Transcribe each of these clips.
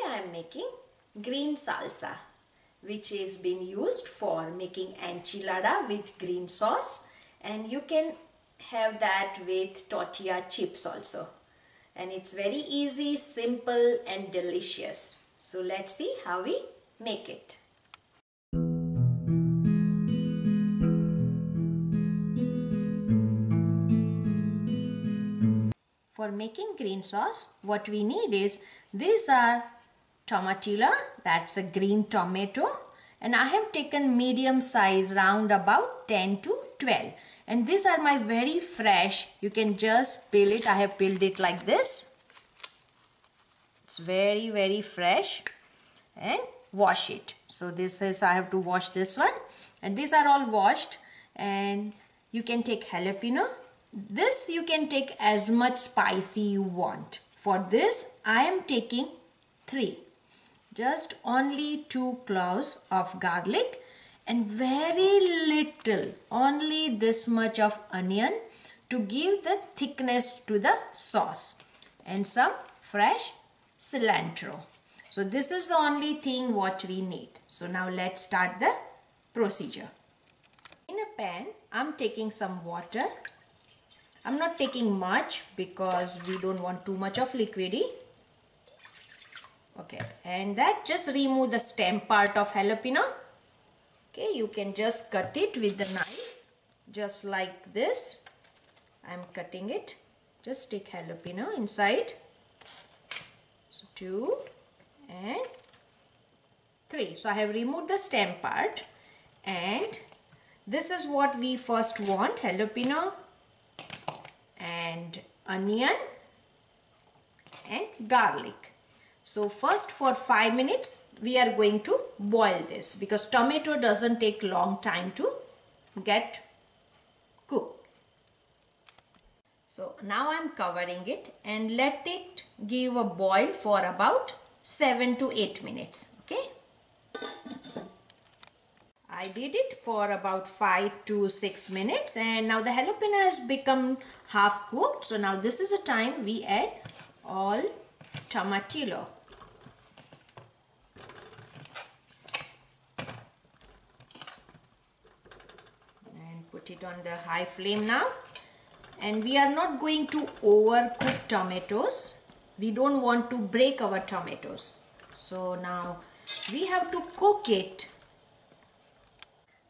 Today I am making green salsa which is being used for making enchilada with green sauce and you can have that with tortilla chips also and it's very easy, simple and delicious. So let's see how we make it. For making green sauce, what we need is, these are tomatilla, that's a green tomato and I have taken medium size round about 10 to 12 and these are my very fresh, you can just peel it, I have peeled it like this. It's very very fresh and wash it. So this is, I have to wash this one and these are all washed and you can take jalapeno this you can take as much spicy you want. For this I am taking 3. Just only 2 cloves of garlic and very little only this much of onion to give the thickness to the sauce and some fresh cilantro. So this is the only thing what we need. So now let's start the procedure. In a pan I'm taking some water I'm not taking much because we don't want too much of liquidy. Okay, and that just remove the stem part of jalapeno. Okay, you can just cut it with the knife just like this. I'm cutting it. Just take jalapeno inside. So two and three. So I have removed the stem part and this is what we first want jalapeno and onion and garlic. So first for 5 minutes we are going to boil this because tomato doesn't take long time to get cooked. So now I am covering it and let it give a boil for about 7 to 8 minutes. Okay. I did it for about 5 to 6 minutes and now the jalapeno has become half cooked. So now this is the time we add all tomatillo. And it on the high flame now. And we are not going to overcook tomatoes. We don't want to break our tomatoes. So now we have to cook it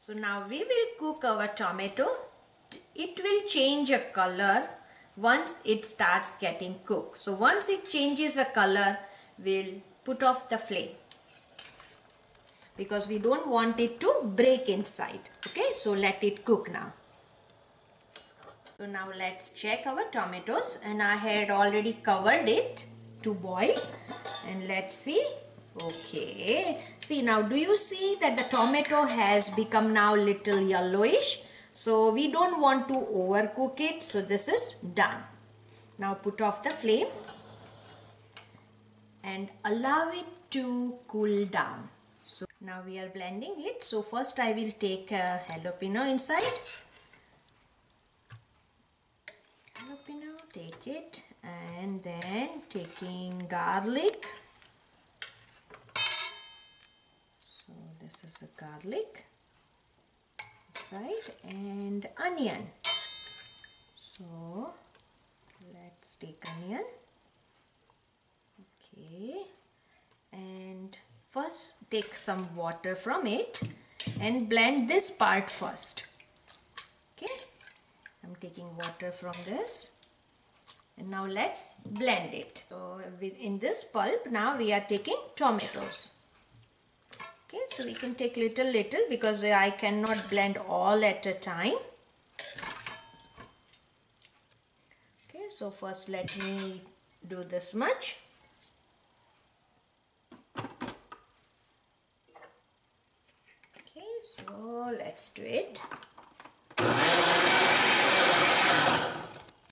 so now we will cook our tomato. It will change a color once it starts getting cooked. So once it changes the color, we'll put off the flame because we don't want it to break inside. Okay, so let it cook now. So now let's check our tomatoes and I had already covered it to boil and let's see Okay. See now do you see that the tomato has become now little yellowish. So we don't want to overcook it. So this is done. Now put off the flame and allow it to cool down. So now we are blending it. So first I will take a jalapeno inside. Jalapeno, take it. And then taking garlic. So this is a garlic side and onion. So let's take onion. Okay. And first take some water from it and blend this part first. Okay? I'm taking water from this. And now let's blend it. So in this pulp now we are taking tomatoes. Okay? So we can take little little because I cannot blend all at a time. Okay? So first let me do this much okay so let's do it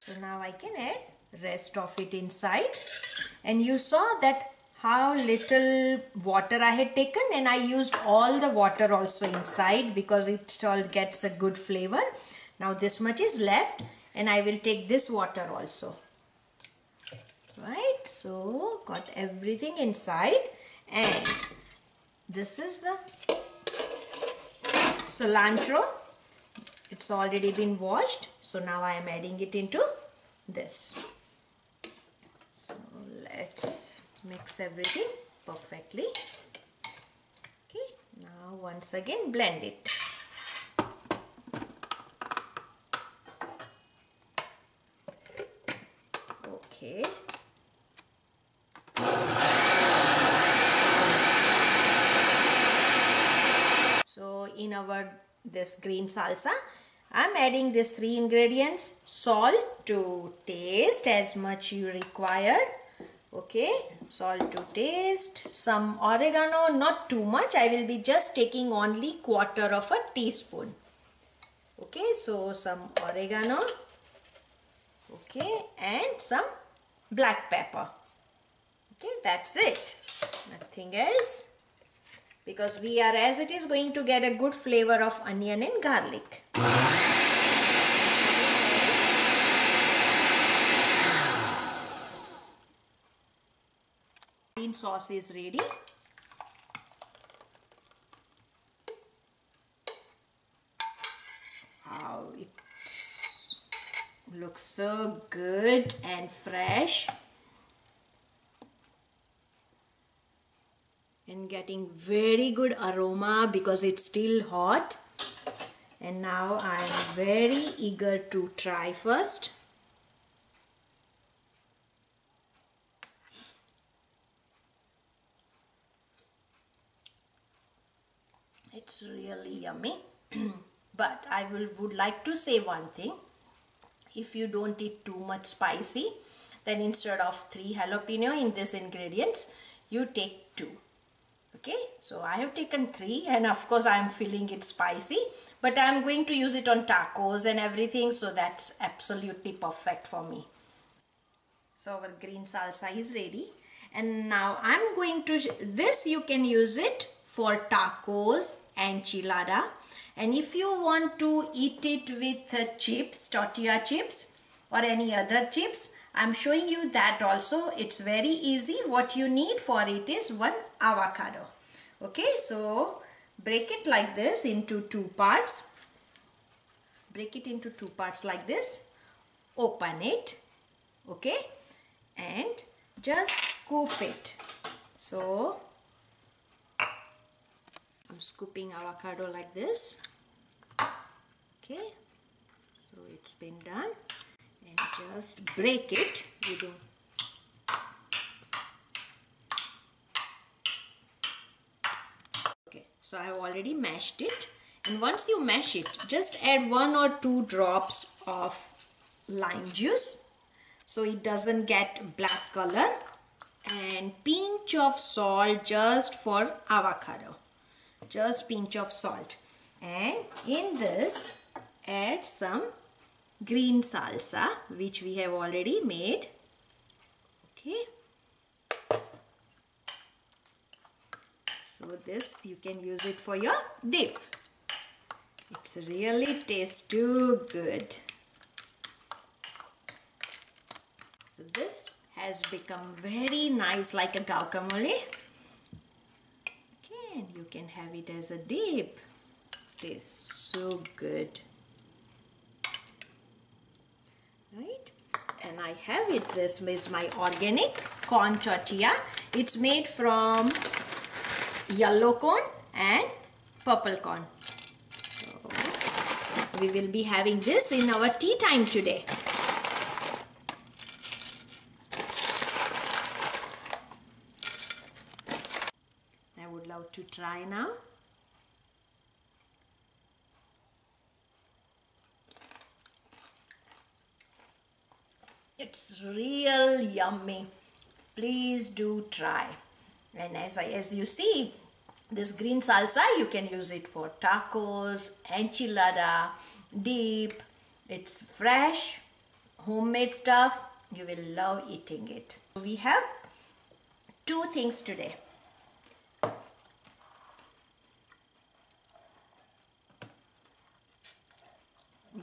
so now I can add rest of it inside and you saw that how little water I had taken and I used all the water also inside because it all gets a good flavor. Now this much is left and I will take this water also. Right. so got everything inside and this is the cilantro. It's already been washed. So now I am adding it into this. So let's mix everything perfectly. Okay. Now once again blend it okay so in our this green salsa. I'm adding these three ingredients. Salt to taste as much you require. Okay salt to taste. Some oregano not too much. I will be just taking only quarter of a teaspoon. Okay so some oregano. Okay and some black pepper. Okay that's it. Nothing else because we are as it is going to get a good flavor of onion and garlic. Green sauce is ready. It looks so good and fresh and getting very good aroma because it's still hot. And now I am very eager to try first. It's really yummy. But I will would like to say one thing. If you don't eat too much spicy then instead of three jalapeno in this ingredients you take two okay so I have taken three and of course I am feeling it spicy but I am going to use it on tacos and everything so that's absolutely perfect for me. So our green salsa is ready. And now I'm going to this you can use it for tacos and enchilada and if you want to eat it with chips tortilla chips or any other chips I'm showing you that also. It's very easy. What you need for it is one avocado. Okay so break it like this into two parts. Break it into two parts like this. Open it. Okay and just scoop it. So I'm scooping avocado like this. Okay so it's been done and just break it. Okay so I have already mashed it. And once you mash it just add one or two drops of lime juice. So it doesn't get black color. And pinch of salt just for avocado. Just pinch of salt. And in this add some green salsa which we have already made. Okay. So this you can use it for your dip. It's really tastes too good. So this has become very nice like a guacamole. Okay and you can have it as a dip. Tastes so good right? And I have it. This is my organic corn tortilla. It's made from yellow corn and purple corn. So we will be having this in our tea time today. I would love to try now it's real yummy. Please do try. And as I as you see this green salsa you can use it for tacos enchilada dip. It's fresh homemade stuff. You will love eating it. We have two things today.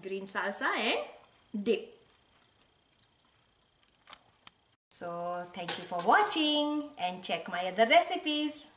Green salsa and dip So thank you for watching and check my other recipes.